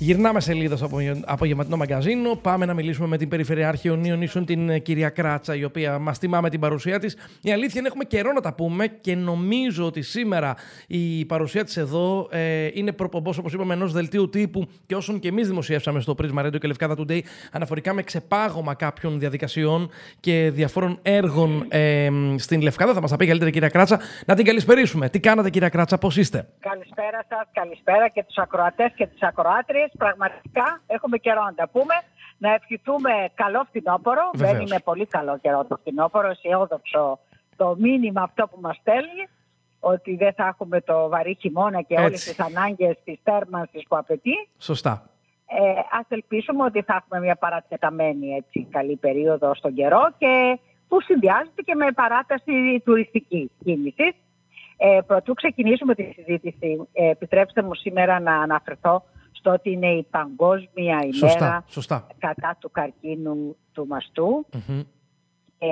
Γυρνάμε σελίδα στο απογευματινό μαγκαζίνο. Πάμε να μιλήσουμε με την Περιφερειάρχη Ονίων Ίσων, την ε, κυρία Κράτσα, η οποία μας τιμά με την παρουσία της. Η αλήθεια είναι έχουμε καιρό να τα πούμε και νομίζω ότι σήμερα η παρουσία της εδώ ε, είναι προπομπός, όπως είπαμε, ενός δελτίου τύπου και όσων και εμείς δημοσιεύσαμε στο Prisma Radio και Λευκάδα Today αναφορικά με ξεπάγωμα κάποιων διαδικασιών και διαφόρων έργων ε, στην Λευκάδα. Θα μας τα πει καλύτερα, κυρία Κράτσα. Να την καλησπερίσουμε. Τι κάνατε, κυρία Κράτσα, πώς είστε; Καλησπέρα σας, καλησπέρα και τους ακροατές και τις ακροάτριες πραγματικά έχουμε καιρό να τα πούμε. Να ευχηθούμε καλό φθινόπωρο. Δεν είναι πολύ καλό καιρό το φθινόπωρο. Αισιόδοξο το μήνυμα αυτό που μας στέλνει ότι δεν θα έχουμε το βαρύ χειμώνα και όλες τις ανάγκες της θέρμανσης που απαιτεί. Σωστά. Ε, ας ελπίσουμε ότι θα έχουμε μια παρατεταμένη έτσι, καλή περίοδο στον καιρό και που συνδυάζεται και με παράταση τουριστική κίνηση. Ε, πρωτού ξεκινήσουμε τη συζήτηση, ε, επιτρέψτε μου σήμερα να αναφερθώ στο ότι είναι η παγκόσμια ημέρα κατά του καρκίνου του μαστού. Ε,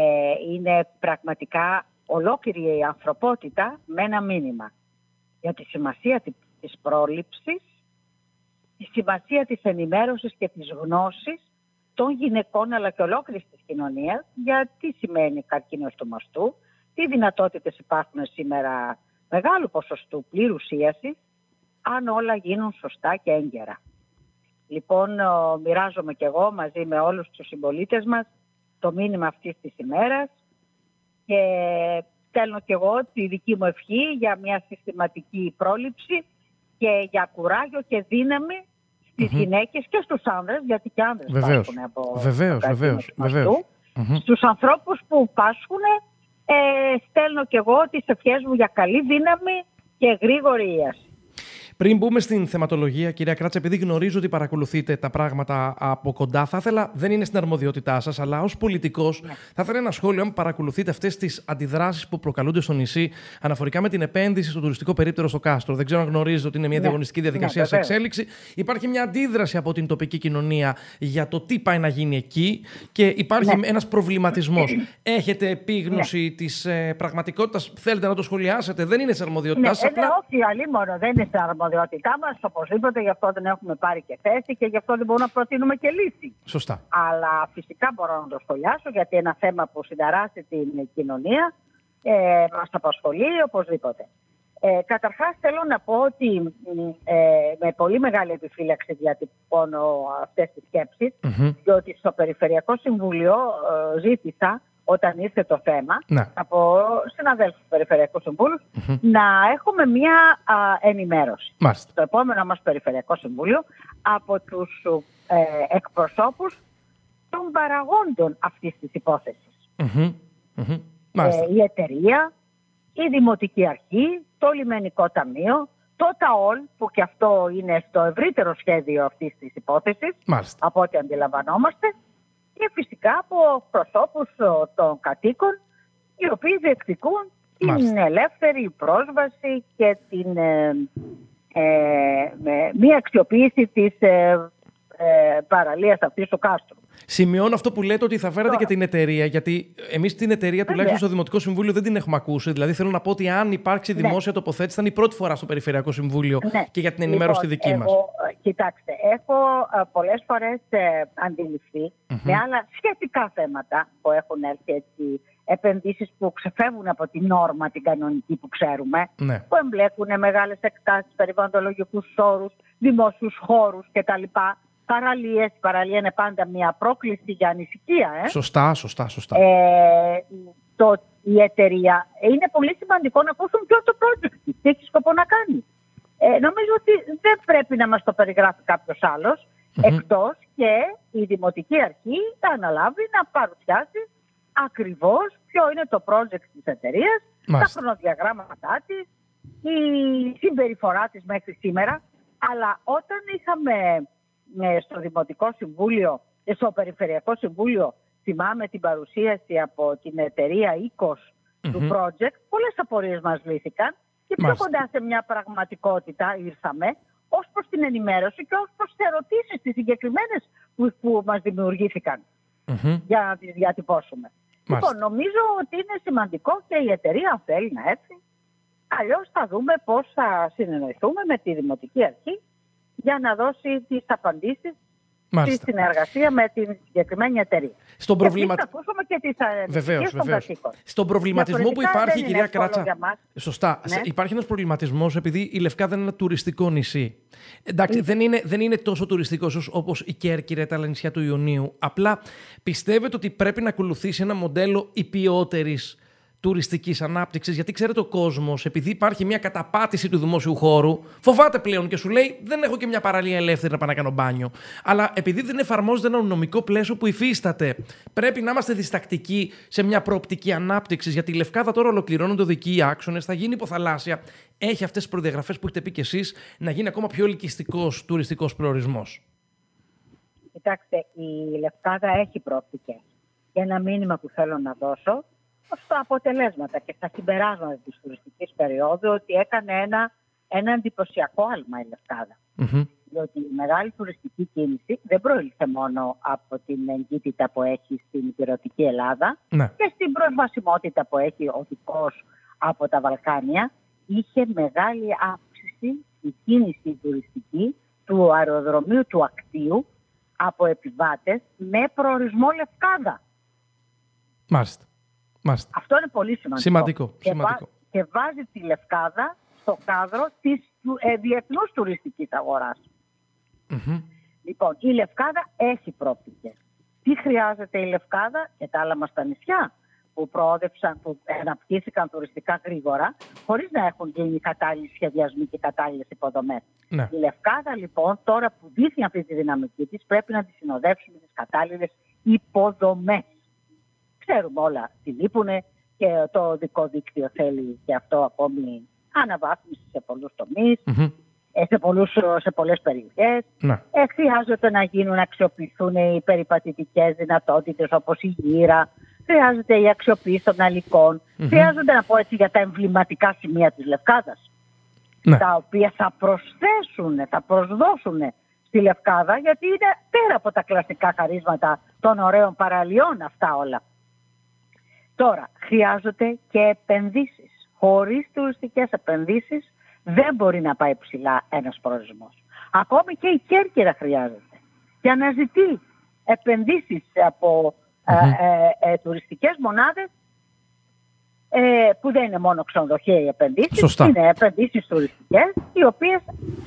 είναι πραγματικά ολόκληρη η ανθρωπότητα με ένα μήνυμα. Για τη σημασία της πρόληψης, τη σημασία της ενημέρωσης και της γνώσης των γυναικών αλλά και ολόκληρης της κοινωνίας για τι σημαίνει καρκίνος του μαστού, τι δυνατότητες υπάρχουν σήμερα μεγάλου ποσοστού πλήρους ίασης αν όλα γίνουν σωστά και έγκαιρα. Λοιπόν, μοιράζομαι και εγώ μαζί με όλους τους συμπολίτες μας το μήνυμα αυτής της ημέρας και στέλνω και εγώ τη δική μου ευχή για μια συστηματική πρόληψη και για κουράγιο και δύναμη στις mm γυναίκες και στους άνδρες, γιατί και άνδρες βεβαίως. πάσχουν από βεβαίως, βεβαίως, βεβαίως. Στους ανθρώπους που πάσχουν ε, στέλνω και εγώ τις ευχές μου για καλή δύναμη και γρήγορη ίαση. Πριν μπούμε στην θεματολογία, κυρία Κράτσα, επειδή γνωρίζω ότι παρακολουθείτε τα πράγματα από κοντά, θα ήθελα, δεν είναι στην αρμοδιότητά σας, αλλά ως πολιτικός, ναι. θα ήθελα ένα σχόλιο αν παρακολουθείτε αυτές τις αντιδράσεις που προκαλούνται στο νησί αναφορικά με την επένδυση στο τουριστικό περίπτερο στο κάστρο. Δεν ξέρω αν γνωρίζετε ότι είναι μια ναι. διαγωνιστική διαδικασία ναι, σε εξέλιξη. Υπάρχει μια αντίδραση από την τοπική κοινωνία για το τι πάει να γίνει εκεί και υπάρχει ναι. ένας προβληματισμός. Έχετε επίγνωση ναι. της ε, πραγματικότητας, θέλετε να το σχολιάσετε, δεν είναι σε αρμοδιότητάς σας. Ναι, απλά... όχι, αλλή μόνο, δεν είναι σε αρμοδιότητάς αρμοδιότητά μας, οπωσδήποτε, γι' αυτό δεν έχουμε πάρει και θέση και γι' αυτό δεν μπορούμε να προτείνουμε και λύση. Σωστά. Αλλά φυσικά μπορώ να το σχολιάσω γιατί ένα θέμα που συνταράσσει την κοινωνία ε, μας απασχολεί οπωσδήποτε. Ε, καταρχάς θέλω να πω ότι ε, με πολύ μεγάλη επιφύλαξη διατυπώνω αυτές τις σκέψεις mm-hmm. διότι στο Περιφερειακό Συμβούλιο ε, ζήτησα όταν ήρθε το θέμα ναι. από συναδέλφους του Περιφερειακού να έχουμε μια ενημέρωση. Μάλιστα. Το επόμενο μας Περιφερειακό Συμβούλιο από τους ε, εκπροσώπους των παραγόντων αυτής της υποθεσης Ε, η εταιρεία, η Δημοτική Αρχή, το Λιμενικό Ταμείο, το ΤΑΟΛ, που και αυτό είναι στο ευρύτερο σχέδιο αυτής της υπόθεσης, από ό,τι αντιλαμβανόμαστε, και φυσικά από προσώπους των κατοίκων οι οποίοι διεκδικούν την ελεύθερη πρόσβαση και την ε, ε, μία αξιοποίηση της ε, ε, παραλίας αυτής του κάστρου. Σημειώνω αυτό που λέτε ότι θα φέρατε και την εταιρεία, γιατί εμείς την εταιρεία τουλάχιστον στο Δημοτικό Συμβούλιο δεν την έχουμε ακούσει. Δηλαδή θέλω να πω ότι αν υπάρξει ναι. δημόσια τοποθέτηση, θα είναι η πρώτη φορά στο Περιφερειακό Συμβούλιο ναι. και για την ενημέρωση λοιπόν, δική μας. Κοιτάξτε, έχω ε, πολλές φορές ε, αντιληφθεί με άλλα σχετικά θέματα που έχουν έρθει έτσι επενδύσεις που ξεφεύγουν από την νόρμα την κανονική που ξέρουμε, ναι. που εμπλέκουν μεγάλες εκτάσεις, περιβαλλοντολογικούς όρους, δημόσιους χώρους κτλ παραλίες. Η παραλία είναι πάντα μια πρόκληση για ανησυχία. Ε. Σωστά, σωστά, σωστά. Ε, το, η εταιρεία είναι πολύ σημαντικό να ακούσουν ποιος το project τι έχει σκοπό να κάνει. Ε, νομίζω ότι δεν πρέπει να μας το περιγράφει κάποιος άλλος, εκτός και η Δημοτική Αρχή θα αναλάβει να παρουσιάσει ακριβώς ποιο είναι το project της εταιρείας, τα χρονοδιαγράμματά της, η συμπεριφορά της μέχρι σήμερα. Αλλά όταν είχαμε ε, στο Δημοτικό Συμβούλιο και στο Περιφερειακό Συμβούλιο θυμάμαι την παρουσίαση από την εταιρεία του project. Πολλές απορίες μας λύθηκαν και πιο κοντά σε μια πραγματικότητα ήρθαμε ως προς την ενημέρωση και ως προς τις ερωτήσεις τις συγκεκριμένες που, που μας δημιουργηθηκαν για να τις διατυπώσουμε. Λοιπόν, νομίζω ότι είναι σημαντικό και η εταιρεία θέλει να έρθει. Αλλιώς θα δούμε πώς θα συνεννοηθούμε με τη Δημοτική Αρχή για να δώσει τις απαντήσεις Μάλιστα. στη συνεργασία με την συγκεκριμένη εταιρεία. Στον προβλημα... και τις βεβαίως, βεβαίως. Στον προβληματισμό που υπάρχει, κυρία Κράτσα. Σωστά. Ναι. Υπάρχει ένας προβληματισμός επειδή η Λευκάδα είναι ένα τουριστικό νησί. Εντάξει, δεν είναι, δεν είναι τόσο τουριστικός όπως η Κέρκυρα, τα νησιά του Ιωνίου. Απλά πιστεύετε ότι πρέπει να ακολουθήσει ένα μοντέλο υπιότερης τουριστικής ανάπτυξης, γιατί ξέρετε ο κόσμος, επειδή υπάρχει μια καταπάτηση του δημόσιου χώρου, φοβάται πλέον και σου λέει: Δεν έχω και μια παραλία ελεύθερη να πάω να κάνω μπάνιο. Αλλά επειδή δεν εφαρμόζεται ένα νομικό πλαίσιο που υφίσταται, πρέπει να είμαστε διστακτικοί σε μια προοπτική ανάπτυξης. Γιατί η Λευκάδα τώρα ολοκληρώνονται οδικοί άξονες, θα γίνει υποθαλάσσια. Έχει αυτές τις προδιαγραφές που έχετε πει κι εσείς να γίνει ακόμα πιο ελκυστικός τουριστικός προορισμός. Κοιτάξτε, η Λευκάδα έχει προοπτικές. Και ένα μήνυμα που θέλω να δώσω στα αποτελέσματα και στα συμπεράσματα της τουριστικής περίοδου ότι έκανε ένα, ένα εντυπωσιακό άλμα η Λευκάδα. Mm-hmm. Διότι η μεγάλη τουριστική κίνηση δεν προήλθε μόνο από την εγκύτητα που έχει στην υπηρετική Ελλάδα ναι. και στην προσβασιμότητα που έχει ο δικός από τα Βαλκάνια. Είχε μεγάλη αύξηση η κίνηση τουριστική του αεροδρομίου του Ακτίου από επιβάτες με προορισμό Λευκάδα. Μάλιστα. Αυτό είναι πολύ σημαντικό. Σημαντικό. Και, σημαντικό. και βάζει τη Λευκάδα στο κάδρο της ε, διεθνούς τουριστικής Λοιπόν, η Λευκάδα έχει πρόπτικες. Τι χρειάζεται η Λευκάδα και τα άλλα μας τα νησιά που προόδευσαν, που αναπτύχθηκαν τουριστικά γρήγορα, χωρίς να έχουν γίνει κατάλληλοι σχεδιασμοί και κατάλληλες υποδομές. Ναι. Η Λευκάδα λοιπόν, τώρα που δείχνει αυτή τη δυναμική της, πρέπει να τη συνοδεύσουμε τις κατάλληλες υποδομές ξέρουμε όλα τι λείπουν και το δικό δίκτυο θέλει και αυτό ακόμη αναβάθμιση σε πολλούς ε, σε, πολλούς, σε πολλές περιοχές. Ναι. Ε, χρειάζεται να γίνουν, να αξιοποιηθούν οι περιπατητικές δυνατότητες όπως η γύρα, χρειάζεται η αξιοποίηση των αλικών, χρειάζονται να πω έτσι για τα εμβληματικά σημεία της Λευκάδας, ναι. τα οποία θα προσθέσουν, θα προσδώσουν στη Λευκάδα, γιατί είναι πέρα από τα κλασικά χαρίσματα των ωραίων παραλιών αυτά όλα. Τώρα, χρειάζονται και επενδύσεις. Χωρίς τουριστικές επενδύσεις δεν μπορεί να πάει ψηλά ένας προορισμός. Ακόμη και η Κέρκυρα χρειάζεται. Και αναζητεί επενδύσεις από ε, ε, ε, τουριστικές μονάδες ε, που δεν είναι μόνο ξενοδοχεία οι επενδύσεις, είναι επενδύσεις τουριστικές οι οποίες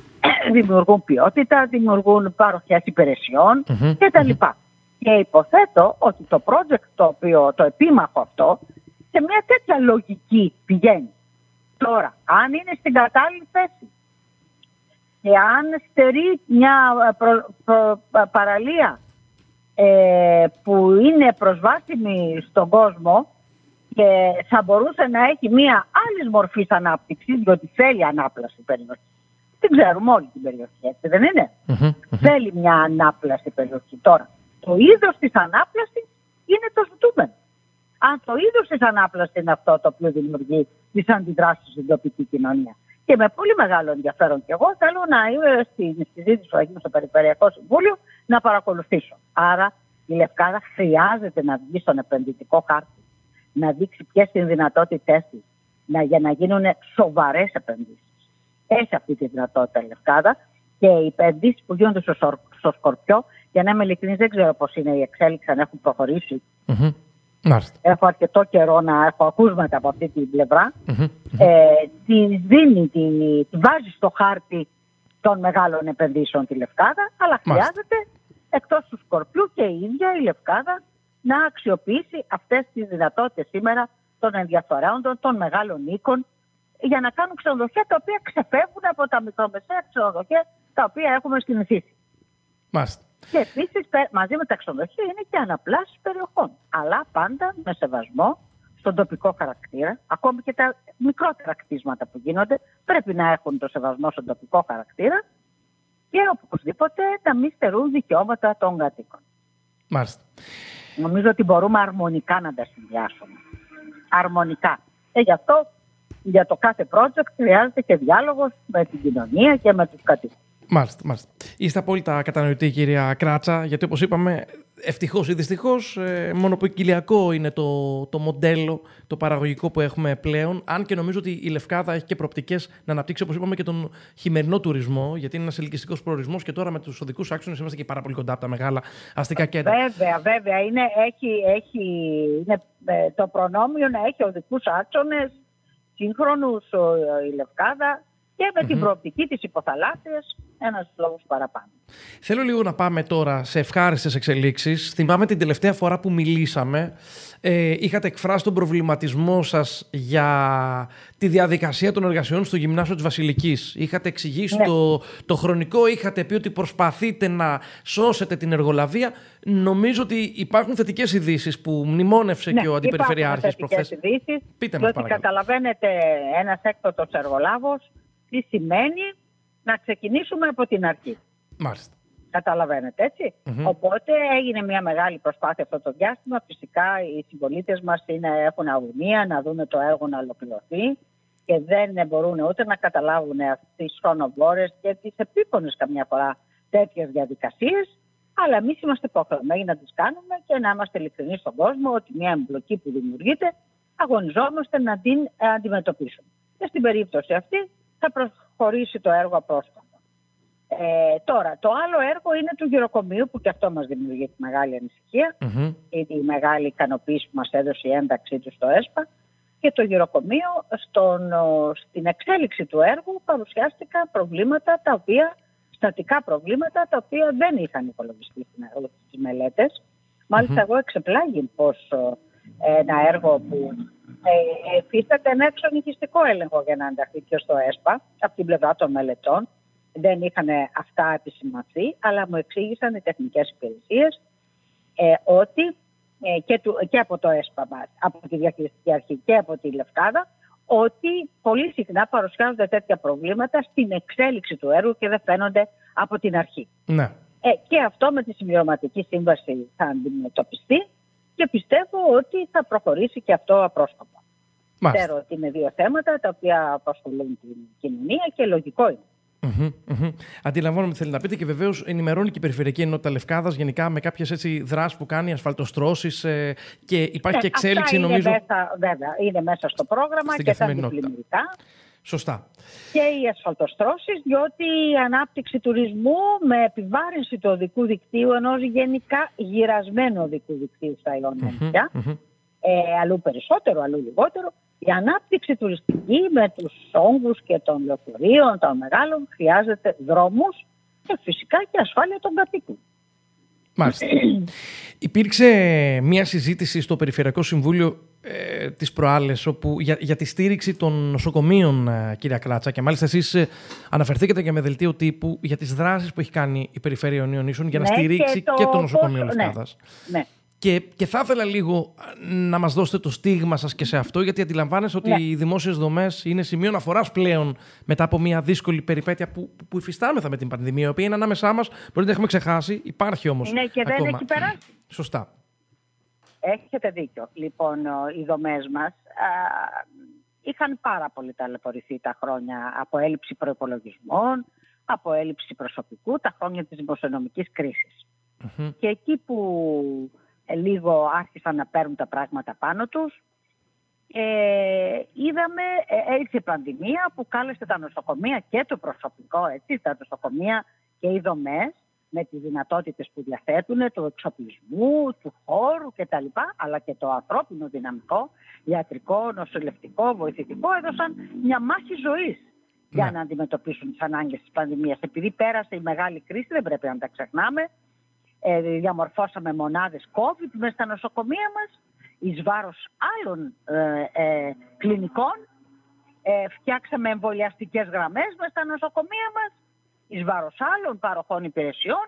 δημιουργούν ποιότητα, δημιουργούν παροχές υπηρεσιών mm-hmm. κτλ. Και υποθέτω ότι το project το οποίο, το επίμαχο αυτό, σε μια τέτοια λογική πηγαίνει. Τώρα, αν είναι στην κατάλληλη θέση και αν στερεί μια παραλία ε, που είναι προσβάσιμη στον κόσμο και θα μπορούσε να έχει μια άλλη μορφή ανάπτυξης, διότι θέλει ανάπλαση περιοχή. Δεν ξέρουμε όλη την περιοχή, έτσι δεν ειναι Θέλει μια ανάπλαση περιοχή. Τώρα, το είδος της ανάπλασης είναι το ζητούμενο. Αν το είδος της ανάπλασης είναι αυτό το οποίο δημιουργεί τις αντιδράσεις στην τοπική κοινωνία. Και με πολύ μεγάλο ενδιαφέρον και εγώ θέλω να είμαι στην συζήτηση που θα γίνει στο Περιφερειακό Συμβούλιο να παρακολουθήσω. Άρα η Λευκάδα χρειάζεται να βγει στον επενδυτικό χάρτη, να δείξει ποιες είναι οι δυνατότητές της για να γίνουν σοβαρές επενδύσεις. Έχει αυτή τη δυνατότητα η Λευκάδα και οι επενδύσεις που γίνονται στο, στο Σκορπιό για να είμαι ειλικρινής, δεν ξέρω πώς είναι η εξέλιξη, αν έχουν προχωρήσει. Mm-hmm. Έχω αρκετό καιρό να έχω ακούσματα από αυτή την πλευρά. Mm-hmm. Ε, τη δίνει, τη, τη βάζει στο χάρτη των μεγάλων επενδύσεων τη Λευκάδα, αλλά χρειάζεται εκτός του Σκορπιού και η ίδια η Λευκάδα να αξιοποιήσει αυτές τις δυνατότητες σήμερα των ενδιαφερόντων, των μεγάλων οίκων, για να κάνουν ξενοδοχεία τα οποία ξεφεύγουν από τα μικρομεσαία ξενοδοχεία τα οποία έχουμε συνηθίσει. Μάλιστα. Και επίσης μαζί με τα ξενοδοχεία είναι και αναπλάσεις περιοχών. Αλλά πάντα με σεβασμό στον τοπικό χαρακτήρα. Ακόμη και τα μικρότερα κτίσματα που γίνονται πρέπει να έχουν το σεβασμό στον τοπικό χαρακτήρα και οπωσδήποτε να μην στερούν δικαιώματα των κατοίκων. Μάλιστα. Νομίζω ότι μπορούμε αρμονικά να τα συνδυάσουμε. Αρμονικά. Και γι' αυτό για το κάθε project χρειάζεται και διάλογος με την κοινωνία και με τους κατοίκους. Μάλιστα, μάλιστα. Είστε απόλυτα κατανοητή, κυρία Κράτσα, γιατί όπως είπαμε, ευτυχώς ή δυστυχώς ε, μονοπικυλιακό είναι το, το μοντέλο, το παραγωγικό που έχουμε πλέον. Αν και νομίζω ότι η Λευκάδα έχει και προοπτικές να αναπτύξει, όπως είπαμε, και τον χειμερινό τουρισμό, γιατί είναι ένας ελκυστικός προορισμός και τώρα με τους οδικούς άξονες είμαστε και πάρα πολύ κοντά από τα μεγάλα αστικά κέντρα. Βέβαια, βέβαια. Είναι, έχει, έχει, είναι ε, το προνόμιο να έχει οδικούς άξονες, σύγχρονους η Λευκάδα και με την προοπτική της υποθαλάσσιας ένας λόγος παραπάνω. Θέλω λίγο να πάμε τώρα σε ευχάριστες εξελίξεις. Θυμάμαι την τελευταία φορά που μιλήσαμε, ε, είχατε εκφράσει τον προβληματισμό σας για τη διαδικασία των εργασιών στο Γυμνάσιο της Βασιλικής. Είχατε εξηγήσει ναι. το, το χρονικό, είχατε πει ότι προσπαθείτε να σώσετε την εργολαβία. Νομίζω ότι υπάρχουν θετικές ειδήσεις που μνημόνευσε ναι, και ο Αντιπεριφερειάρχης προχθές. Πείτε μας παρακαλώ. καταλαβαίνετε ένας έκτοτος εργολάβος τι σημαίνει να ξεκινήσουμε από την αρχή. Μάλιστα. Καταλαβαίνετε Οπότε έγινε μια μεγάλη προσπάθεια αυτό το διάστημα. Φυσικά οι συμπολίτες μας έχουν αγωνία να δουν το έργο να ολοκληρωθεί και δεν μπορούν ούτε να καταλάβουν τις χρονοβόρες και τις επίπονες καμιά φορά τέτοιες διαδικασίες. Αλλά εμείς είμαστε υποχρεωμένοι να τις κάνουμε και να είμαστε ειλικρινεί στον κόσμο ότι μια εμπλοκή που δημιουργείται αγωνιζόμαστε να την αντιμετωπίσουμε. Και στην περίπτωση αυτή θα προχωρήσει το έργο απρόσκοπα. Ε, τώρα, το άλλο έργο είναι του γυροκομείου που και αυτό μας δημιουργεί τη μεγάλη ανησυχία. Mm-hmm. Η μεγάλη ικανοποίηση που μας έδωσε η ένταξή του στο ΕΣΠΑ. Και το γυροκομείο στον, στην εξέλιξη του έργου παρουσιάστηκαν προβλήματα τα οποία, στατικά προβλήματα τα οποία δεν είχαν υπολογιστεί στις μελέτες. Μάλιστα εγώ εξεπλάγει πως ένα έργο που ε, εφίσταται ένα εξονυχιστικό έλεγχο για να ενταχθεί και στο ΕΣΠΑ από την πλευρά των μελετών. Δεν είχαν αυτά επισημαθεί, αλλά μου εξήγησαν οι τεχνικές υπηρεσίες ε, ότι ε, και, του, και από το ΕΣΠΑ, από τη διαχειριστική αρχή και από τη Λευκάδα, ότι πολύ συχνά παρουσιάζονται τέτοια προβλήματα στην εξέλιξη του έργου και δεν φαίνονται από την αρχή. Ναι. Ε, και αυτό με τη συμπληρωματική σύμβαση θα αντιμετωπιστεί και πιστεύω ότι θα προχωρήσει και αυτό απρόσκοπα. Ξέρω ότι είναι δύο θέματα τα οποία απασχολούν την κοινωνία και λογικό είναι. Mm-hmm, Αντιλαμβάνομαι τι θέλει να πείτε και βεβαίως ενημερώνει και η Περιφερειακή Ενότητα Λευκάδας γενικά με κάποιες δράσεις που κάνει, ασφαλτοστρώσεις ε, και υπάρχει ναι, και εξέλιξη αυτά νομίζω. Είναι μέσα, βέβαια, είναι μέσα στο πρόγραμμα και τα αντιπλημμυρικά. Σωστά. Και οι ασφαλτοστρώσεις, διότι η ανάπτυξη τουρισμού με επιβάρυνση του οδικού δικτύου ενό γενικά γυρασμένου οδικού δικτύου στα Ιόνια mm-hmm, ε, αλλού περισσότερο, αλλού λιγότερο, η ανάπτυξη τουριστική με τους όγκους και των λεωφορείων, των μεγάλων, χρειάζεται δρόμους και φυσικά και ασφάλεια των κατοίκων. Μάλιστα. Υπήρξε μια συζήτηση στο Περιφερειακό Συμβούλιο ε, τις προάλλες όπου, για, για τη στήριξη των νοσοκομείων, ε, κυρία Κράτσα. Και μάλιστα εσείς ε, αναφερθήκατε και με δελτίο τύπου για τις δράσεις που έχει κάνει η Περιφέρεια Ιωνίων Ίσων για να ναι, στηρίξει και το, νοσοκομείο Λευκάδας. Ναι, ναι. Και, και θα ήθελα λίγο να μας δώσετε το στίγμα σας και σε αυτό, γιατί αντιλαμβάνεσαι ότι ναι. οι δημόσιες δομές είναι σημείο αναφοράς πλέον μετά από μια δύσκολη περιπέτεια που, που υφιστάμεθα με την πανδημία, η οποία είναι ανάμεσά μας, μπορεί να την έχουμε ξεχάσει, υπάρχει όμως Ναι, και ακόμα. δεν έχει περάσει. Σωστά. Έχετε δίκιο. Λοιπόν, οι δομές μας είχαν πάρα πολύ ταλαιπωρηθεί τα χρόνια από έλλειψη προπολογισμών, από έλλειψη προσωπικού, τα χρόνια της δημοσιονομικής Και εκεί που ε, λίγο άρχισαν να παίρνουν τα πράγματα πάνω τους. Ε, είδαμε, ε, έτσι η πανδημία που κάλεσε τα νοσοκομεία και το προσωπικό, έτσι, τα νοσοκομεία και οι δομές με τις δυνατότητες που διαθέτουν, του εξοπλισμού, του χώρου κτλ. Αλλά και το ανθρώπινο δυναμικό, ιατρικό, νοσηλευτικό, βοηθητικό, έδωσαν μια μάχη ζωής για ναι. να αντιμετωπίσουν τις ανάγκες της πανδημίας. Επειδή πέρασε η μεγάλη κρίση, δεν πρέπει να τα ξεχνάμε, ε, διαμορφώσαμε μονάδες COVID μέσα στα νοσοκομεία μας εις βάρος άλλων ε, ε, κλινικών. Ε, φτιάξαμε εμβολιαστικές γραμμές μέσα στα νοσοκομεία μας εις βάρος άλλων παροχών υπηρεσιών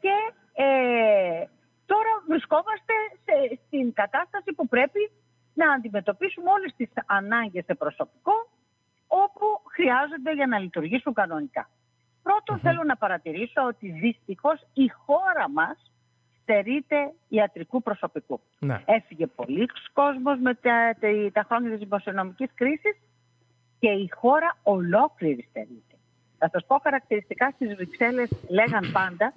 και ε, τώρα βρισκόμαστε σε, στην κατάσταση που πρέπει να αντιμετωπίσουμε όλες τις ανάγκες σε προσωπικό όπου χρειάζονται για να λειτουργήσουν κανονικά. Πρώτον, θέλω να παρατηρήσω ότι δυστυχώς η χώρα μας στερείται ιατρικού προσωπικού. Ναι. Έφυγε πολλοί κόσμος με τα, τα, τα χρόνια της δημοσιονομικής κρίσης και η χώρα ολόκληρη στερείται. Θα σας πω χαρακτηριστικά στις Βρυξέλλες λέγαν πάντα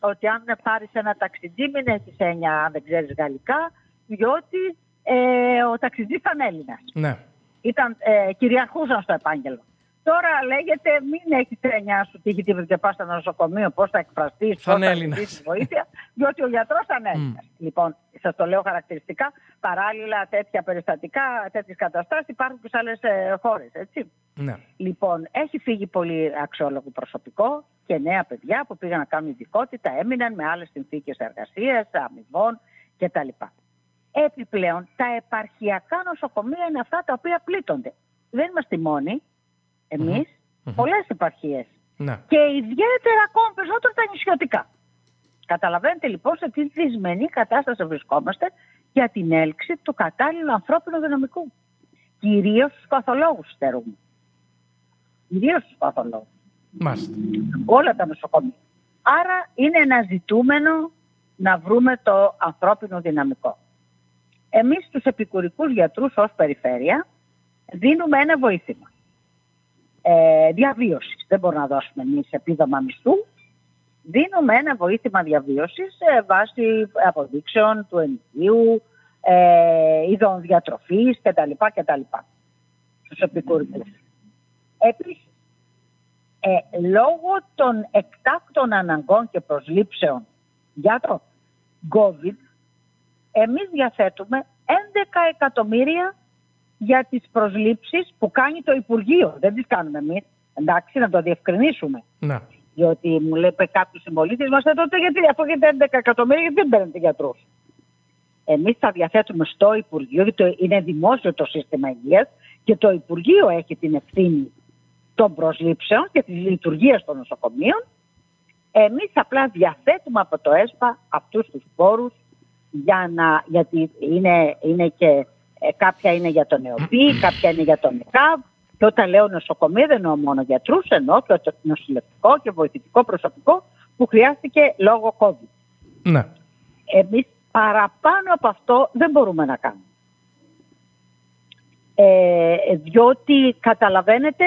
ότι αν πάρεις ένα ταξιτζί, μην έχεις έννοια αν δεν ξέρεις γαλλικά, διότι ε, ο ταξιτζής ήταν Έλληνας. Ναι. Ήταν, ε, κυριαρχούσαν στο επάγγελμα. Τώρα λέγεται μην έχεις τρένια σου τύχη τίποτα και πας στο νοσοκομείο, πώς θα εκφραστείς, πώς θα ζητήσεις βοήθεια, διότι ο γιατρός ήταν Έλληνα. Mm. Λοιπόν, σας το λέω χαρακτηριστικά. Παράλληλα, τέτοια περιστατικά, τέτοιες καταστάσεις υπάρχουν και σε άλλες χώρες. Ναι. Λοιπόν, έχει φύγει πολύ αξιόλογο προσωπικό και νέα παιδιά που πήγαν να κάνουν ειδικότητα, έμειναν με άλλες συνθήκες εργασίας, αμοιβών κτλ. Επιπλέον, τα επαρχιακά νοσοκομεία είναι αυτά τα οποία πλήττονται. Δεν είμαστε μόνοι. Εμείς, mm-hmm. πολλές επαρχίες. Ναι. Και ιδιαίτερα ακόμα περισσότερο τα νησιωτικά. Καταλαβαίνετε λοιπόν σε τι δυσμενή κατάσταση βρισκόμαστε για την έλξη του κατάλληλου ανθρώπινου δυναμικού. Κυρίως στους παθολόγους στερούμε. Κυρίως στους παθολόγους. Μάλιστα. Όλα τα νοσοκομεία. Άρα είναι ένα ζητούμενο να βρούμε το ανθρώπινο δυναμικό. Εμείς τους επικουρικούς γιατρούς ως περιφέρεια δίνουμε ένα βοήθημα. Ε, διαβίωσης. Δεν μπορούμε να δώσουμε εμείς επίδομα μισθού. Δίνουμε ένα βοήθημα διαβίωσης ε, βάσει αποδείξεων του ενοικίου, ε, ειδών διατροφής κτλ. κτλ. Στους επικουρικούς. Επίσης, ε, λόγω των εκτάκτων αναγκών και προσλήψεων για το COVID, εμείς διαθέτουμε 11 εκατομμύρια για τις προσλήψεις που κάνει το Υπουργείο. Δεν τις κάνουμε εμείς. Εντάξει, να το διευκρινίσουμε. Να. Διότι μου λέει κάποιος συμπολίτης μας, «Ε, τότε γιατί αφού έχετε 11 εκατομμύρια, γιατί δεν παίρνετε γιατρούς. Εμείς θα διαθέτουμε στο Υπουργείο, γιατί είναι δημόσιο το σύστημα υγείας και το Υπουργείο έχει την ευθύνη των προσλήψεων και της λειτουργίας των νοσοκομείων. Εμείς απλά διαθέτουμε από το ΕΣΠΑ αυτούς τους πόρους για να, γιατί είναι, είναι και ε, κάποια είναι για τον ΕΟΠΗ, κάποια είναι για τον ΕΚΑΒ. Και όταν λέω νοσοκομεία δεν εννοώ μόνο γιατρούς, εννοώ και το νοσηλευτικό και βοηθητικό προσωπικό που χρειάστηκε λόγω COVID. Ναι. Εμείς παραπάνω από αυτό δεν μπορούμε να κάνουμε. Ε, διότι καταλαβαίνετε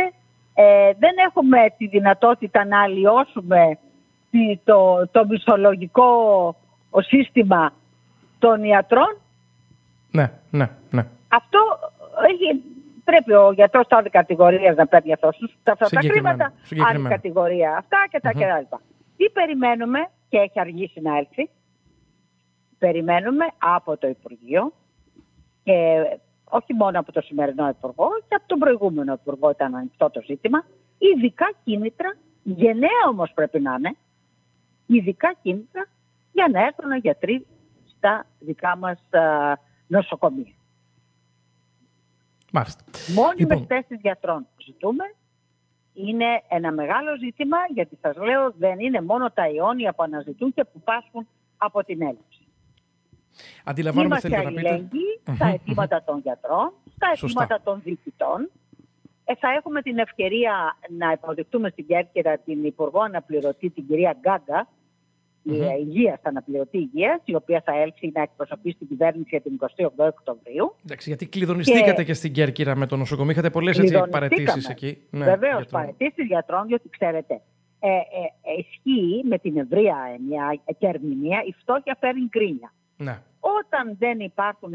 ε, δεν έχουμε τη δυνατότητα να αλλοιώσουμε το, το μισολογικό σύστημα των ιατρών. Ναι, ναι, ναι. Αυτό έχει, πρέπει ο γιατρός άλλη κατηγορίας να παίρνει αυτός, αυτά τα χρήματα, άλλη κατηγορία αυτά και τα mm-hmm. Τι περιμένουμε και έχει αργήσει να έλθει. Περιμένουμε από το Υπουργείο και όχι μόνο από το σημερινό Υπουργό και από τον προηγούμενο Υπουργό ήταν ανοιχτό το ζήτημα, ειδικά κίνητρα, γενναία όμως πρέπει να είναι, ειδικά κίνητρα για να έρθουν γιατροί στα δικά μας α, νοσοκομεία. Μάλιστα. Μόνιμες λοιπόν. θέσεις γιατρών ζητούμε. Είναι ένα μεγάλο ζήτημα γιατί σας λέω δεν είναι μόνο τα αιώνια που αναζητούν και που πάσχουν από την έλλειψη. Αντιλαμβάνομαι Είμαστε αλληλέγγυοι στα αιτήματα των γιατρών, στα αιτήματα των διοικητών. Ε, θα έχουμε την ευκαιρία να υποδεχτούμε στην Κέρκυρα την Υπουργό Αναπληρωτή, την κυρία Γκάγκα, mm-hmm. υγεία, αναπληρωτή υγείας, η οποία θα έλθει να εκπροσωπήσει την κυβέρνηση για την 28 Οκτωβρίου. Εντάξει, γιατί κλειδονιστήκατε και, και στην Κέρκυρα με το νοσοκομείο. Είχατε πολλές παρετήσεις εκεί. Ναι, Βεβαίως, το... παρετήσεις γιατρών, διότι ξέρετε, ε, ε, ισχύει με την ευρεία έννοια και ερμηνεία η φτώχεια φέρνει γκρίνια. Ναι. Όταν δεν υπάρχουν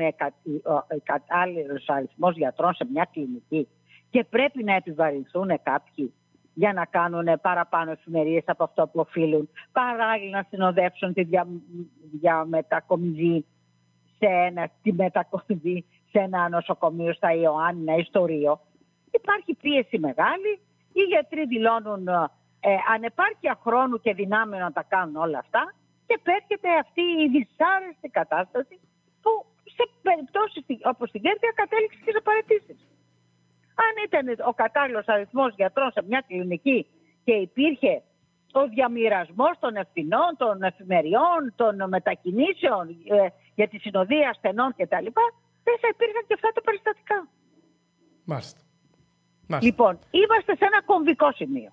κατάλληλο αριθμό γιατρών σε μια κλινική και πρέπει να επιβαρυνθούν κάποιοι για να κάνουν παραπάνω εφημερίες από αυτό που οφείλουν, παράλληλα να συνοδεύσουν τη δια, διαμετακομιδή σε ένα, τη μετακομιδή σε ένα νοσοκομείο στα Ιωάννη, ή στο Ρίο. Υπάρχει πίεση μεγάλη, οι γιατροί δηλώνουν ε, ανεπάρκεια χρόνου και δυνάμεων να τα κάνουν όλα αυτά και πέρχεται αυτή η δυσάρεστη κατάσταση που σε περιπτώσεις όπως στην Κέρδια κατέληξε και σε παρετήσει. Αν ήταν ο κατάλληλος αριθμός γιατρών σε μια κλινική και υπήρχε ο διαμοιρασμός των ευθυνών, των εφημεριών, των μετακινήσεων ε, για τη συνοδεία ασθενών κτλ., δεν θα υπήρχαν και αυτά τα περιστατικά. Μάλιστα. Λοιπόν, είμαστε σε ένα κομβικό σημείο.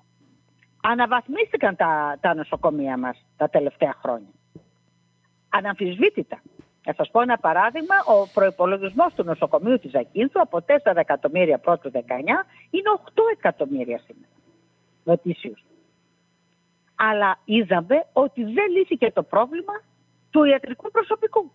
Αναβαθμίστηκαν τα, τα νοσοκομεία μας τα τελευταία χρόνια. Αναμφισβήτητα. Θα σας πω ένα παράδειγμα, ο προϋπολογισμός του νοσοκομείου της Ακίνθου από 4 εκατομμύρια πρώτους 19 είναι 8 εκατομμύρια σήμερα. Νοτήσιους. αλλά είδαμε ότι δεν λύθηκε το πρόβλημα του ιατρικού προσωπικού.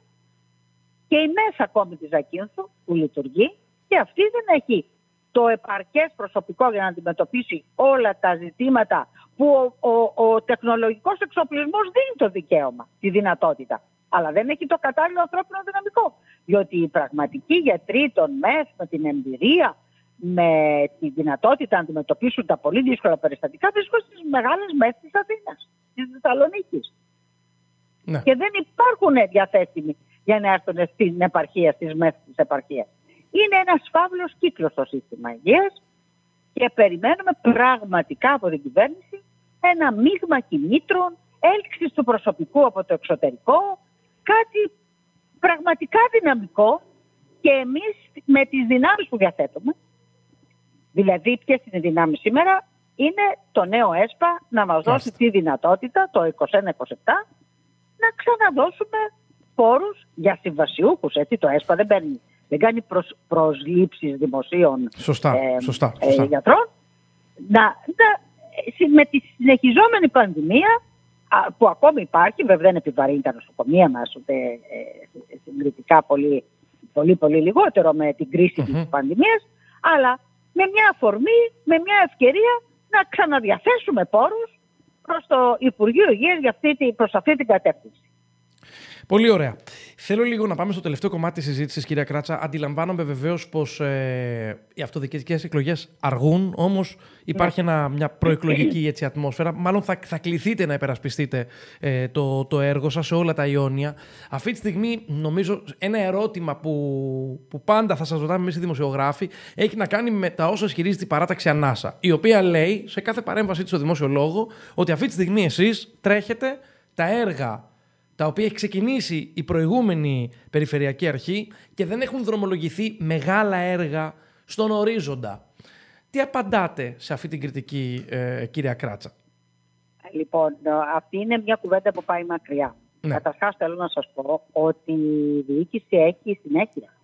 Και η μέσα ακόμη της Ακίνθου που λειτουργεί και αυτή δεν έχει το επαρκές προσωπικό για να αντιμετωπίσει όλα τα ζητήματα που ο, ο, ο τεχνολογικός εξοπλισμός δίνει το δικαίωμα, τη δυνατότητα. Αλλά δεν έχει το κατάλληλο ανθρώπινο δυναμικό. Διότι οι πραγματικοί γιατροί των ΜΕΘ με την εμπειρία, με τη δυνατότητα να αντιμετωπίσουν τα πολύ δύσκολα περιστατικά βρίσκονται στις μεγάλες ΜΕΘ της Αθήνας, της Θεσσαλονίκης. Ναι. Και δεν υπάρχουν διαθέσιμοι για να έρθουν στην επαρχία, στις ΜΕΘ της επαρχίας. Είναι ένας φαύλος κύκλος στο σύστημα υγείας και περιμένουμε πραγματικά από την κυβέρνηση ένα μείγμα κινήτρων, έλξης του προσωπικού από το εξωτερικό, κάτι πραγματικά δυναμικό και εμείς με τις δυνάμεις που διαθέτουμε, δηλαδή ποιες είναι οι δυνάμεις σήμερα, είναι το νέο ΕΣΠΑ να μας δώσει τη δυνατότητα το 2021-2027 να ξαναδώσουμε πόρους για συμβασιούχους. Έτσι το ΕΣΠΑ δεν, παίρνει, δεν κάνει προσ, προσλήψεις δημοσίων σωστά, ε, σωστά, ε, γιατρών. Να, να, με τη συνεχιζόμενη πανδημία που ακόμη υπάρχει, βέβαια δεν επιβαρύνει τα νοσοκομεία μας ούτε ε, συγκριτικά πολύ, πολύ, πολύ λιγότερο με την κριση της πανδημίας, αλλά με μια αφορμή, με μια ευκαιρία να ξαναδιαθέσουμε πόρους προς το Υπουργείο Υγείας για αυτή, προς αυτή την κατεύθυνση. Πολύ ωραία. Θέλω λίγο να πάμε στο τελευταίο κομμάτι της συζήτησης, κυρία Κράτσα. Αντιλαμβάνομαι βεβαίως πως ε, οι αυτοδιοικητικές εκλογές αργούν, όμως υπάρχει ένα, μια προεκλογική έτσι, ατμόσφαιρα. Μάλλον θα, θα κληθείτε να υπερασπιστείτε ε, το, το έργο σας σε όλα τα Ιόνια. Αυτή τη στιγμή, νομίζω, ένα ερώτημα που, που πάντα θα σας ρωτάμε εμείς οι δημοσιογράφοι έχει να κάνει με τα όσα ισχυρίζεται η παράταξη Ανάσα. Η οποία λέει σε κάθε παρέμβασή της στο δημόσιο λόγο ότι αυτή τη στιγμή εσείς τρέχετε τα έργα τα οποία έχει ξεκινήσει η προηγούμενη Περιφερειακή Αρχή και δεν έχουν δρομολογηθεί μεγάλα έργα στον ορίζοντα. Τι απαντάτε σε αυτή την κριτική, ε, κυρία Κράτσα; Λοιπόν, αυτή είναι μια κουβέντα που πάει μακριά. Ναι. Καταρχάς θέλω να σας πω ότι η διοίκηση έχει συνέχεια.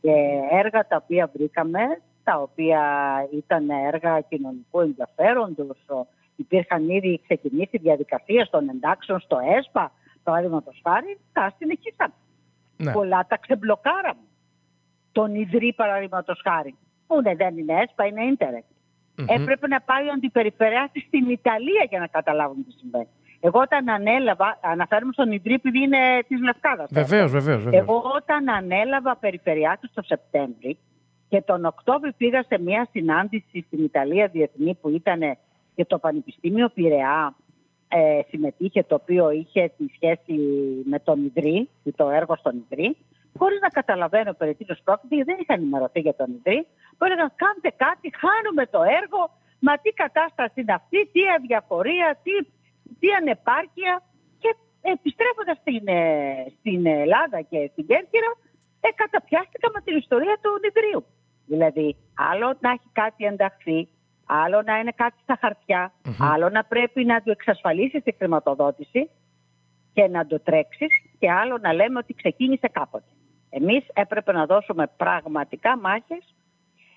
Και έργα τα οποία βρήκαμε, τα οποία ήταν έργα κοινωνικού ενδιαφέροντος, υπήρχαν ήδη ξεκινήσει διαδικασίες των εντάξεων στο ΕΣΠΑ, παραδείγματο χάρη, τα συνεχίσαμε. Ναι. Πολλά τα ξεμπλοκάραμε. Τον Ιδρύ, παραδείγματος χάρη. Που δεν είναι ΕΣΠΑ, είναι ίντερνετ. Έπρεπε να πάει ο αντιπεριφερειάτη στην Ιταλία για να καταλάβουν τι συμβαίνει. Εγώ όταν ανέλαβα, αναφέρουμε στον Ιδρύ επειδή είναι της Λευκάδας. Βεβαίως, βεβαίως. Εγώ όταν ανέλαβα περιφερειάτη το Σεπτέμβρη και τον Οκτώβρη πήγα σε μια συνάντηση στην Ιταλία διεθνή που ήταν και το Πανεπιστήμιο Πειραιά ε, συμμετείχε, το οποίο είχε τη σχέση με τον Ιδρύ, το έργο στον Ιδρύ, χωρίς να καταλαβαίνω περί τίνος πρόκειται, γιατί δεν είχα ενημερωθεί για τον Ιδρύ, που έλεγαν κάντε κάτι, χάνουμε το έργο, μα τι κατάσταση είναι αυτή, τι αδιαφορία, τι, τι ανεπάρκεια. Και επιστρέφοντας στην, ε, στην Ελλάδα και στην Κέρκυρα, ε, καταπιάστηκα με την ιστορία του Ιδρύου. Δηλαδή, άλλο να έχει κάτι ενταχθεί, άλλο να είναι κάτι στα χαρτια άλλο να πρέπει να του εξασφαλίσεις τη χρηματοδότηση και να το τρέξεις και άλλο να λέμε ότι ξεκίνησε κάποτε. Εμείς έπρεπε να δώσουμε πραγματικά μάχες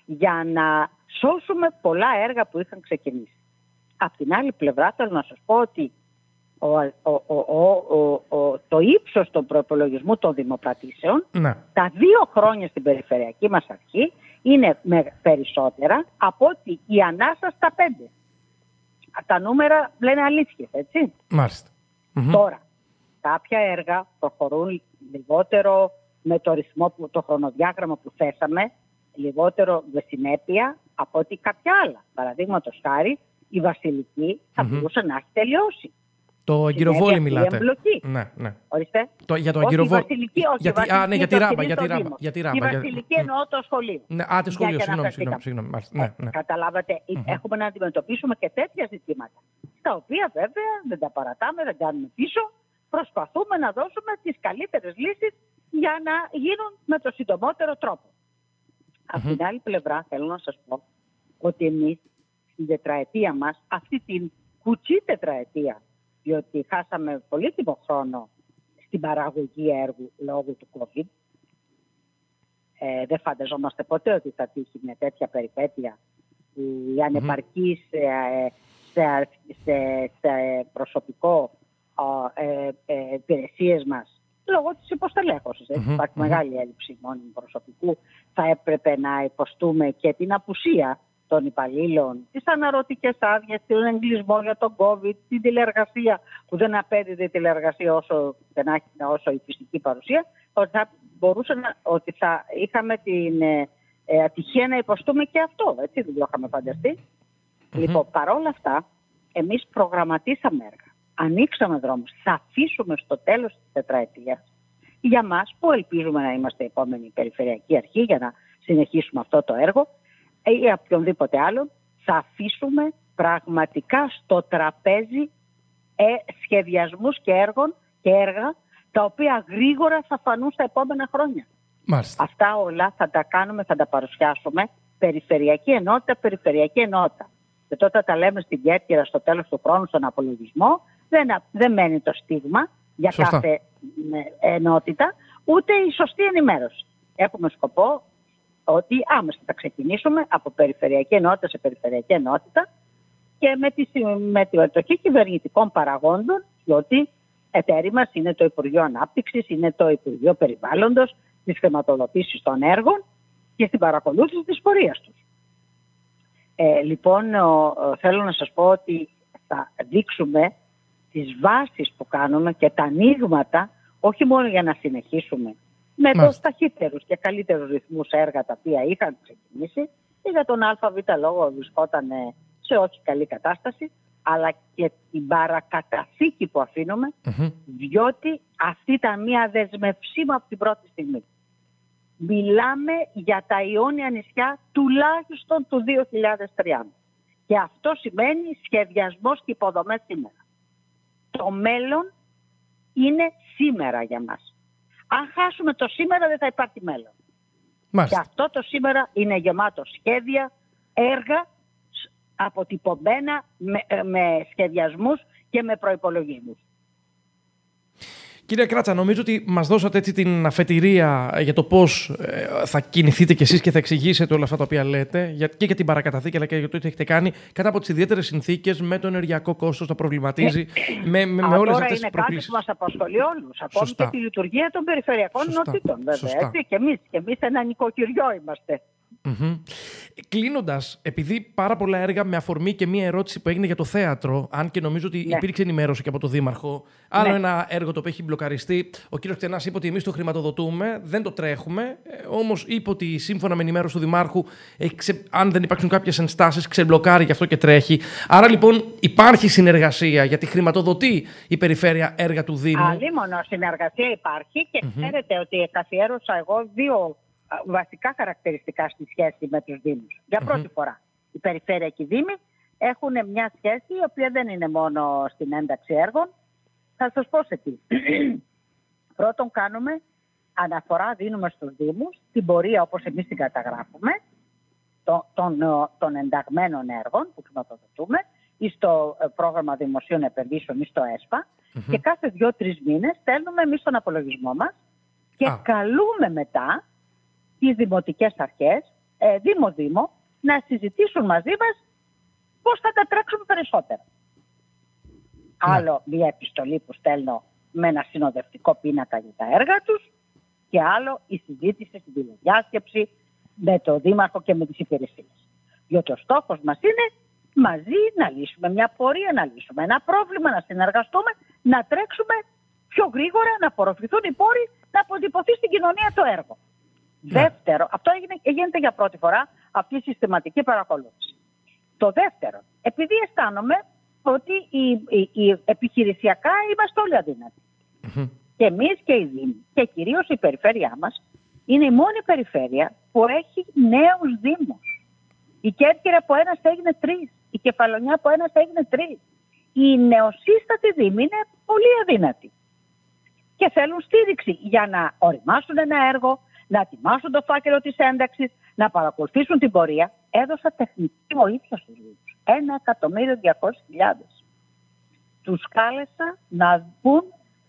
για να σώσουμε πολλά έργα που είχαν ξεκινήσει. Απ' την άλλη πλευρά θέλω να σας πω ότι το ύψος των προπολογισμού των δημοκρατήσεων ναι. τα δύο χρόνια στην περιφερειακή μας αρχή είναι με περισσότερα από ότι η ανάσα στα πέντε. Τα νούμερα λένε αλήθειες, έτσι. Μάλιστα. Τώρα, κάποια έργα προχωρούν λιγότερο με το ρυθμό, που, το χρονοδιάγραμμα που θέσαμε, λιγότερο με συνέπεια από ότι κάποια άλλα. Παραδείγματος χάρη, η Βασιλική θα μπορούσε να έχει τελειώσει. Το αγκυροβόλι μιλάτε. Εμπλοκή. Ναι, ναι. Ορίστε. Το, για το αγκυροβόλι. Όχι, βασιλική, όχι. Γιατί, βασιλική, α, ναι, για τη ράμπα. Για τη ράμπα, για τη ράμπα η βασιλική εννοώ το σχολείο. Ναι, α, το σχολείο, συγγνώμη, συγγνώμη. συγγνώμη ναι, ε, ναι. Καταλάβατε, mm-hmm. έχουμε να αντιμετωπίσουμε και τέτοια ζητήματα. Τα οποία βέβαια δεν τα παρατάμε, δεν κάνουμε πίσω. Προσπαθούμε να δώσουμε τις καλύτερες λύσεις για να γίνουν με το συντομότερο τρόπο. Mm-hmm. Από την άλλη πλευρά θέλω να σας πω ότι εμείς στην τετραετία μας, αυτή την κουτσή τετραετία διότι χάσαμε πολύτιμο χρόνο στην παραγωγή έργου λόγω του COVID. Ε, δεν φανταζόμαστε ποτέ ότι θα τύχει μια τέτοια περιπέτεια. Η ανεπαρκής ε, σε, σε, προσωπικό ε, ε, υπηρεσίες μας λόγω της υποστελέχωσης. Υπάρχει μεγάλη έλλειψη μόνιμου προσωπικού. Θα έπρεπε να υποστούμε και την απουσία των υπαλλήλων, τις αναρωτικές άδειες, τον εγκλισμό για τον COVID, την τηλεεργασία που δεν απέδιδε η τηλεεργασία όσο, δεν όσο η φυσική παρουσία, ότι θα, μπορούσε να, ότι θα είχαμε την ε, ε, ατυχία να υποστούμε και αυτό. Έτσι δεν το είχαμε φανταστεί. Mm-hmm. Λοιπόν, παρόλα αυτά, εμείς προγραμματίσαμε έργα. Ανοίξαμε δρόμους. Θα αφήσουμε στο τέλος της τετραετίας για μας που ελπίζουμε να είμαστε η επόμενη περιφερειακή αρχή για να συνεχίσουμε αυτό το έργο ή οποιονδήποτε άλλο, θα αφήσουμε πραγματικά στο τραπέζι ε, σχεδιασμούς και έργων και έργα τα οποία γρήγορα θα φανούν στα επόμενα χρόνια. Μάλιστα. Αυτά όλα θα τα κάνουμε, θα τα παρουσιάσουμε περιφερειακή ενότητα, περιφερειακή ενότητα. Και τότε τα λέμε στην Κέρκυρα στο τέλος του χρόνου στον απολογισμό, δεν, δεν μένει το στίγμα για κάθε ενότητα, ούτε η σωστή ενημέρωση. Έχουμε σκοπό ότι άμεσα θα ξεκινήσουμε από περιφερειακή ενότητα σε περιφερειακή ενότητα και με τη, με τη συμμετοχή κυβερνητικών παραγόντων, διότι εταίροι μας είναι το Υπουργείο Ανάπτυξης, είναι το Υπουργείο Περιβάλλοντος, της χρηματοδοτήσης των έργων και στην παρακολούθηση της πορείας τους. Ε, λοιπόν, θέλω να σας πω ότι θα δείξουμε τις βάσεις που κάνουμε και τα ανοίγματα, όχι μόνο για να συνεχίσουμε με τους ταχύτερους και καλύτερους ρυθμούς έργα τα οποία είχαν ξεκινήσει και για τον ΑΒ λόγο βρισκόταν σε όχι καλή κατάσταση, αλλά και την παρακαταθήκη που αφήνουμε, διότι αυτή ήταν μια δεσμευσίμα από την πρώτη στιγμή. Μιλάμε για τα Ιόνια νησιά τουλάχιστον του 2030. Και αυτό σημαίνει σχεδιασμός και υποδομές σήμερα. Το μέλλον είναι σήμερα για μας. Αν χάσουμε το σήμερα δεν θα υπάρχει μέλλον. Μάλιστα. Και αυτό το σήμερα είναι γεμάτο σχέδια, έργα αποτυπωμένα με, ε, με σχεδιασμούς και με προϋπολογισμούς. Κύριε Κράτσα, νομίζω ότι μας δώσατε έτσι την αφετηρία για το πώς ε, θα κινηθείτε κι εσείς και θα εξηγήσετε όλα αυτά τα οποία λέτε και για την παρακαταθήκη αλλά και για το τι έχετε κάνει κατά από τις ιδιαίτερες συνθήκες με το ενεργειακό κόστος να προβληματίζει, με, με, με όλες αυτές τις προκλήσει. Είναι κάτι που μας απασχολεί όλους. Ακόμη και τη λειτουργία των περιφερειακών ενωτήτων, βέβαια. Έτσι, και εμείς εμείς ένα νοικοκυριό είμαστε. Mm-hmm. Κλείνοντας, επειδή πάρα πολλά έργα με αφορμή και μία ερώτηση που έγινε για το θέατρο, αν και νομίζω ότι ναι. υπήρξε ενημέρωση και από τον Δήμαρχο, άλλο ναι. ένα έργο το οποίο έχει μπλοκαριστεί. Ο κύριος Κτενά είπε ότι εμείς το χρηματοδοτούμε, δεν το τρέχουμε. Ε, Όμως είπε ότι σύμφωνα με ενημέρωση του Δημάρχου, ξε... αν δεν υπάρξουν κάποιες ενστάσεις, ξεμπλοκάρει γι' αυτό και τρέχει. Άρα λοιπόν υπάρχει συνεργασία γιατί χρηματοδοτεί η περιφέρεια έργα του Δήμου. Αλλή μόνο συνεργασία υπάρχει και mm-hmm. ξέρετε ότι καθιέρωσα εγώ δύο βασικά χαρακτηριστικά στη σχέση με τους Δήμους. Για πρωτη φορά. Η Περιφέρεια και οι Δήμοι έχουν μια σχέση η οποία δεν είναι μόνο στην ένταξη έργων. Θα σας πω σε τι. Πρώτον κάνουμε αναφορά, δίνουμε στους Δήμους την πορεία όπως εμείς την καταγράφουμε των, των, ενταγμένων έργων που χρηματοδοτούμε ή στο ε, πρόγραμμα δημοσίων επενδύσεων ή στο ΕΣΠΑ και κάθε δύο-τρεις μήνες στέλνουμε εμείς τον απολογισμό μας και καλούμε μετά τις δημοτικές αρχές, ε, Δήμο-Δήμο, να συζητήσουν μαζί μας πώς θα τα τρέξουμε περισσότερα. Ναι. Άλλο μια επιστολή που στέλνω με ένα συνοδευτικό πίνακα για τα έργα τους και άλλο η συζήτηση στην τηλεδιάσκεψη με το Δήμαρχο και με τις υπηρεσίες. Διότι ο στόχος μας είναι μαζί να λύσουμε μια πορεία, να λύσουμε ένα πρόβλημα, να συνεργαστούμε, να τρέξουμε πιο γρήγορα, να απορροφηθούν οι πόροι, να αποτυπωθεί στην κοινωνία το έργο. Ναι. Δεύτερο, αυτό έγινε, γίνεται για πρώτη φορά αυτή η συστηματική παρακολούθηση. Το δεύτερο, επειδή αισθάνομαι ότι η, η, επιχειρησιακά είμαστε όλοι Και εμείς και οι Δήμοι και κυρίως η περιφέρειά μας είναι η μόνη περιφέρεια που έχει νέους Δήμους. Η Κέρκυρα από ένας έγινε τρεις. Η Κεφαλονιά από ένας έγινε τρεις. Οι νεοσύστατοι Δήμοι είναι πολύ αδύνατοι. Και θέλουν στήριξη για να οριμάσουν ένα έργο, να ετοιμάσουν το φάκελο της ένταξης, να παρακολουθήσουν την πορεία. Έδωσα τεχνική βοήθεια στους Δήμου. Ένα εκατομμύριο διακόσιες χιλιάδες. Τους κάλεσα να μπουν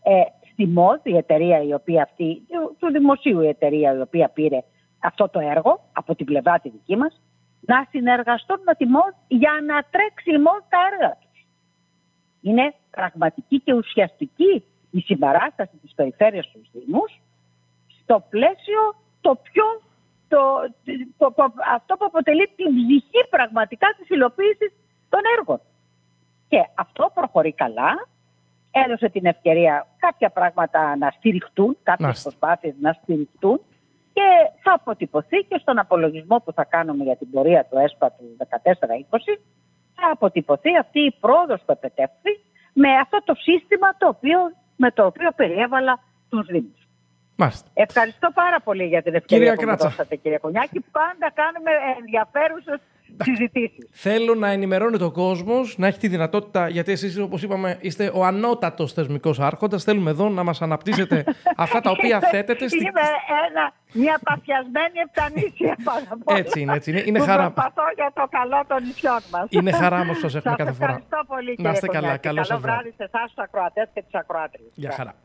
ε, στη ΜΟΔ, η εταιρεία η οποία αυτή, του δημοσίου η εταιρεία η οποία πήρε αυτό το έργο από την πλευρά τη δική μας, να συνεργαστούν με τη ΜΟΔ για να τρέξει η ΜΟΔ τα έργα τους. Είναι πραγματική και ουσιαστική η συμπαράσταση της περιφέρειας στους Δήμους στο πλαίσιο το πιο το, το, αυτό που αποτελεί την ψυχή πραγματικά της υλοποίησης των έργων. Και αυτό προχωρεί καλά. Έδωσε την ευκαιρία κάποια πράγματα να στηριχτούν, κάποιες προσπάθειες να στηριχτούν και θα αποτυπωθεί και στον απολογισμό που θα κάνουμε για την πορεία του ΕΣΠΑ του 14-20 θα αποτυπωθεί αυτή η πρόοδος που επετέφθη με αυτό το σύστημα το οποίο, με το οποίο περιέβαλα τους Δήμους. Ευχαριστώ πάρα πολύ για την ευκαιρία που μου δώσατε κύριε Κονιάκη. Πάντα κάνουμε ενδιαφέρουσες συζητήσεις. Θέλω να ενημερώνει το κόσμος, να έχει τη δυνατότητα, γιατί εσείς, όπως είπαμε, είστε ο ανώτατος θεσμικός άρχοντας. Θέλουμε εδώ να μας αναπτύσσετε αυτά τα οποία θέτετε. Στην... Είμαι ένα, μια παθιασμένη επτανήσια πάνω Έτσι είναι, έτσι είναι. είναι χαρά... Προσπαθώ για το καλό των νησιών μας. Είναι χαρά όμως που σας έχουμε κάθε φορά. Ευχαριστώ πολύ, κύριε Να είστε καλά. Καλό βράδυ σε εσάς, του ακροατές και τις ακροάτριες. Γεια χαρά.